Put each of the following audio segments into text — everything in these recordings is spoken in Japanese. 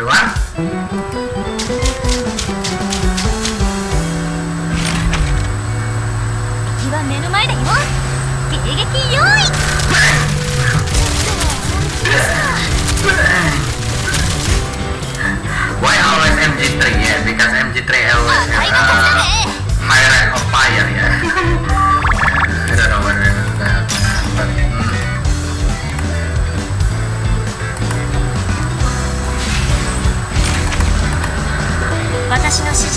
everyone. Why always MG3? Yes, because MG3 私の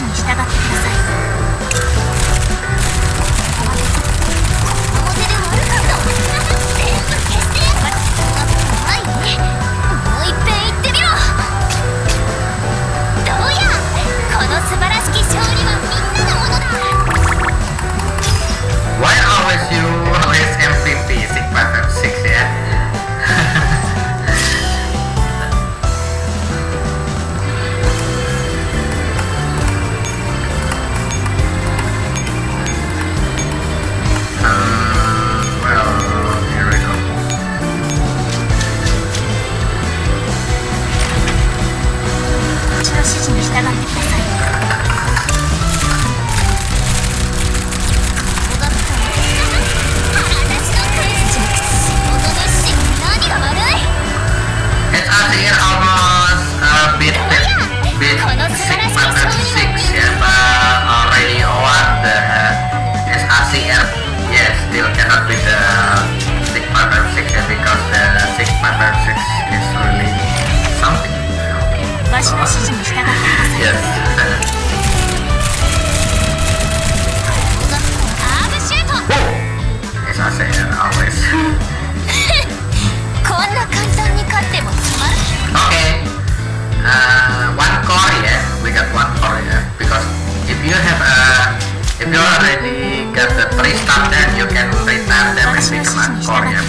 calling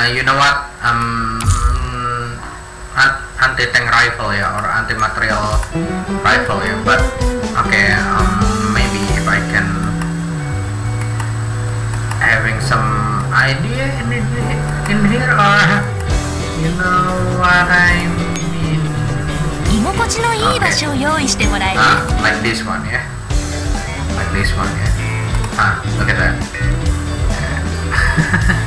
Uh, you know what? Um, anti-tank rifle yeah, or anti-material rifle yeah. But okay, um, maybe if I can having some idea in in here or you know what I mean? 居心地のいい場所を用意してもらえる。Ah, like this one, yeah. Like this one, yeah. Ah, look at that.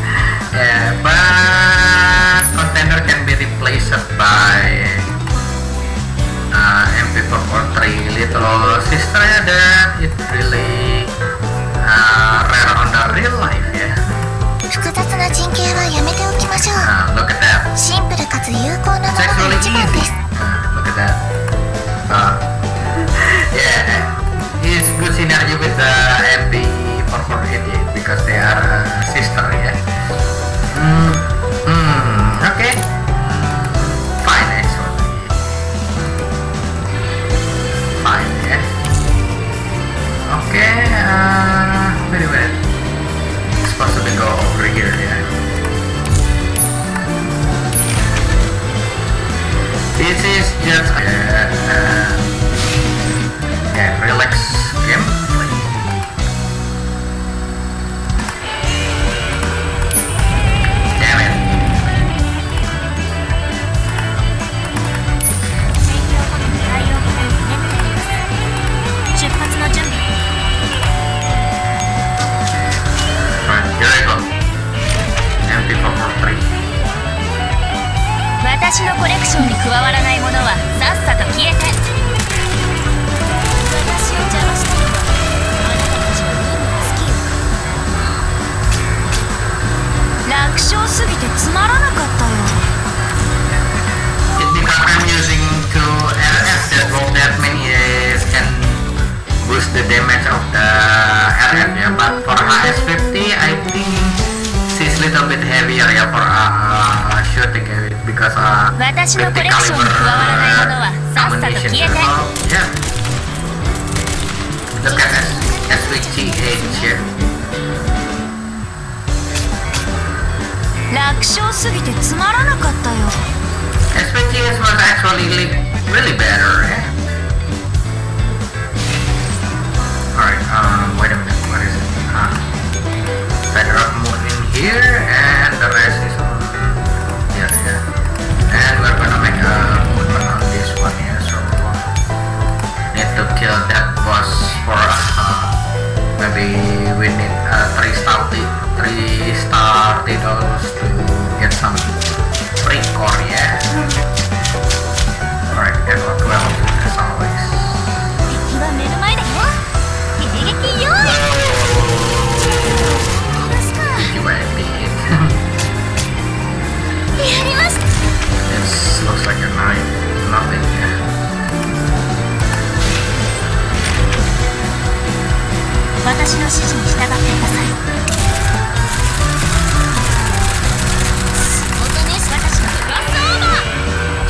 yeah, but container can be replaced by uh, MP4 or 3 little sister dan it really 私のコレクションに加わらないものはさっさと消えて私を邪魔したのはあなたたちの運が好きよ楽勝すぎてつまらなかったよ It's because I'm using two RF that will that many is can boost the damage of the RF yeah, but for HS50 I think she's a little bit heavier yeah for uh, shooting because uh 私のコ 50レクションに加わらないものはさっさと ammunition 消えて yeah look at S SVT8 here 楽勝すぎてつまらなかったよ SVTS was actually li- really better yeah Alright, um, wait a minute, what is it? Uh, better up more in here, and $40 to get some free Korea. Alright, get about 12 as always. 敵は目の前だよ迎撃用意 This looks like a knife, nothing. Yeah. 私の指示に従ってください。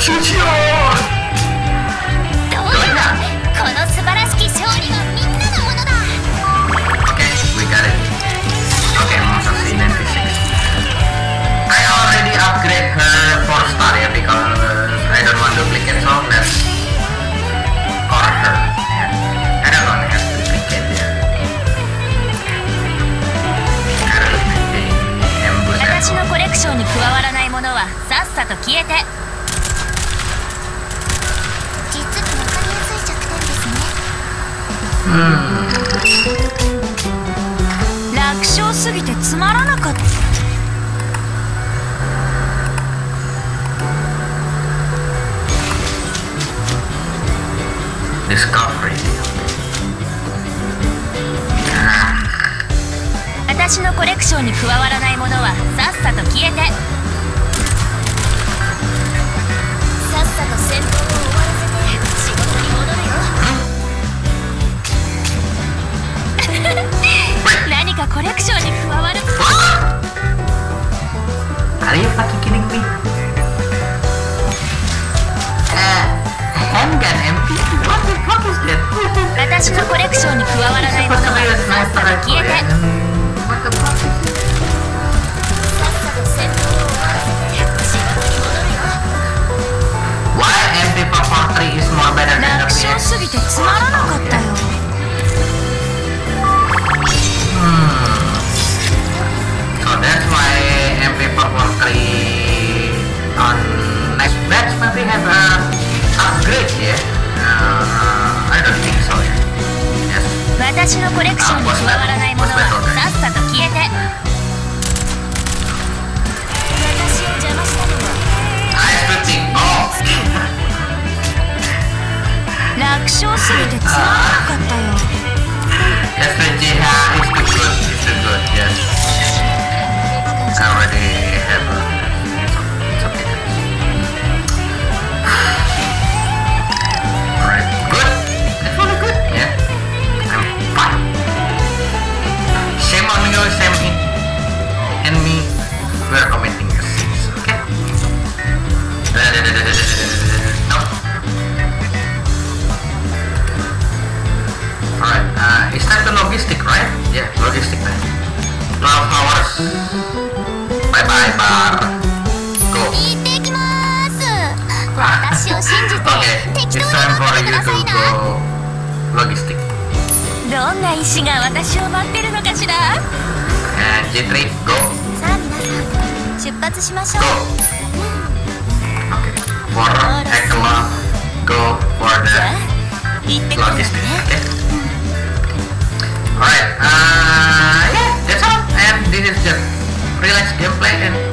生气了楽勝すぎてつまらなかった。私のコレクションに加わらないものはさっさと消えて。さっさと戦闘何かコレクションに加わる Are you fucking kidding me? Uh, handgun MP? What the fuck is that? 私のコレクションに加わらないものはさっさと消えて What the fuck is this? さっさと戦闘を終わらせて仕事に戻るよ Why MP443 is more better logistik. Dona ga watashi go! Go! Okay. For go for the Alright, uh, yeah, that's all. And this is just relaxed gameplay and